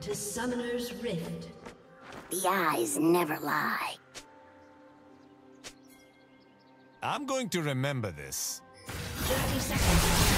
to Summoner's Rift. The eyes never lie. I'm going to remember this. 30 seconds.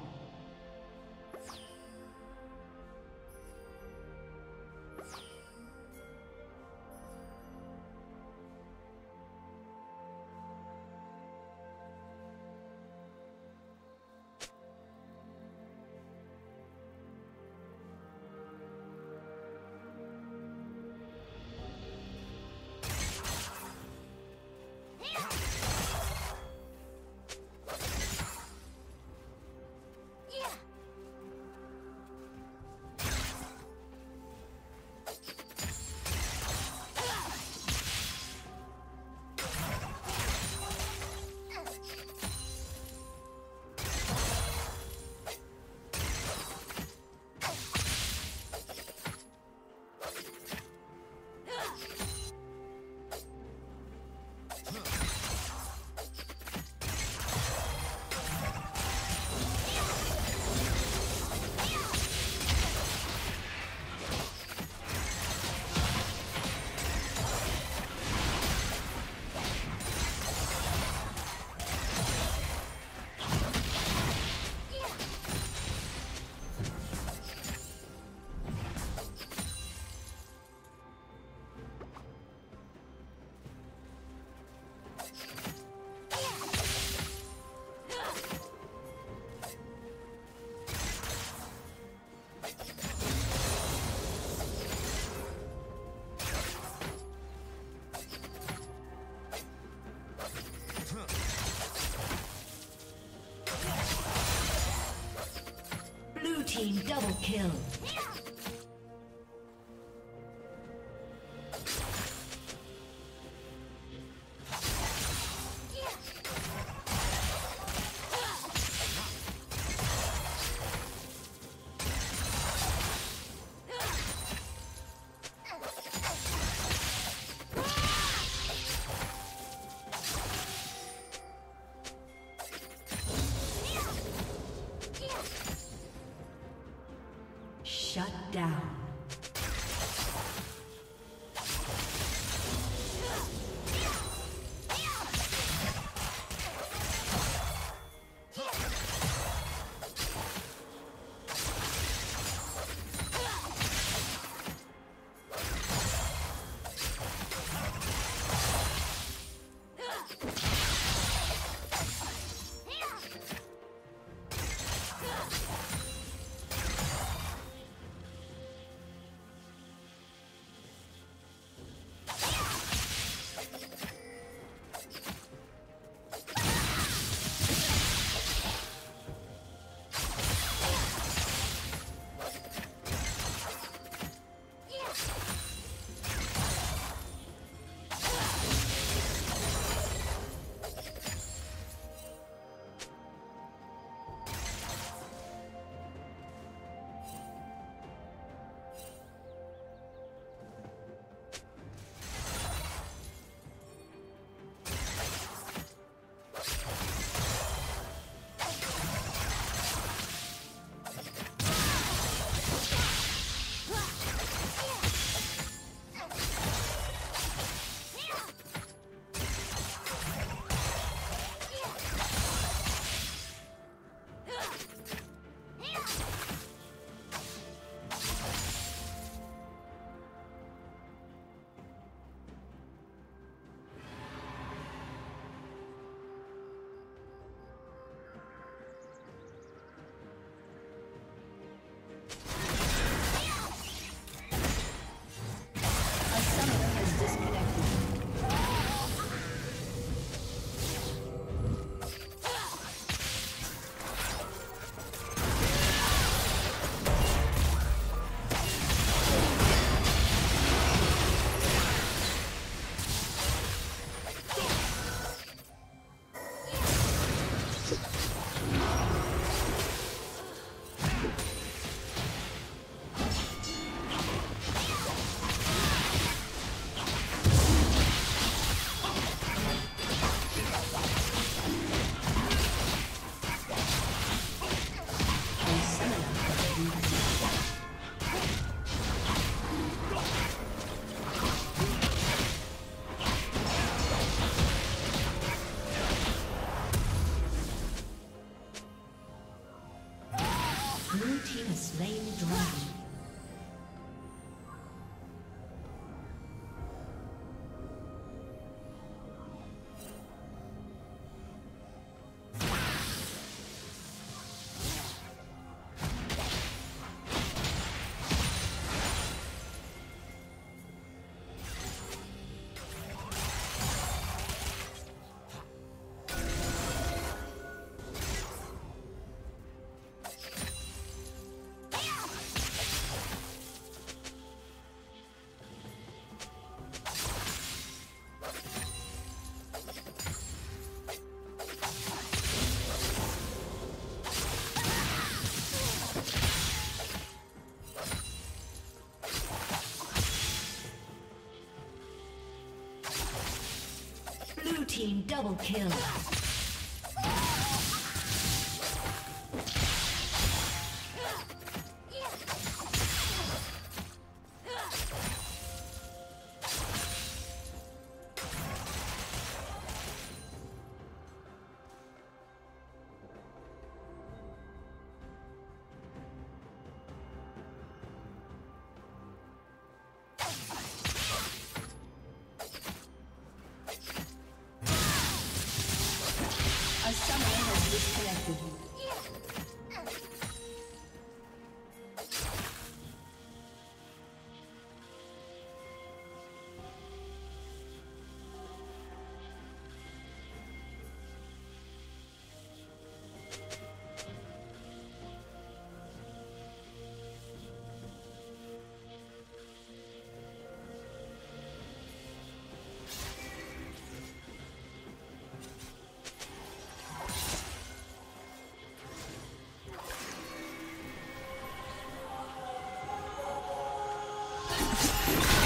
Team double kill. Shut down. Team double kill. あっ!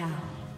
Shut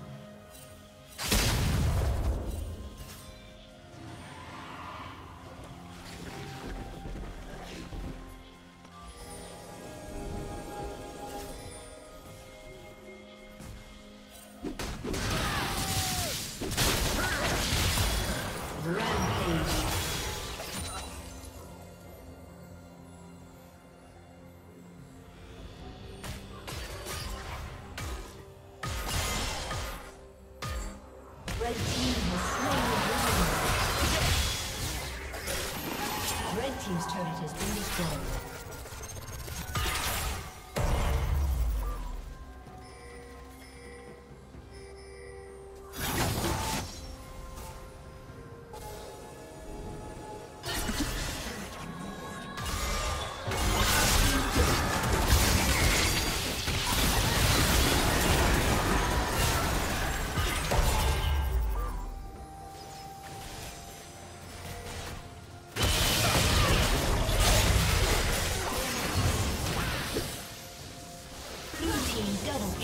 destroyed.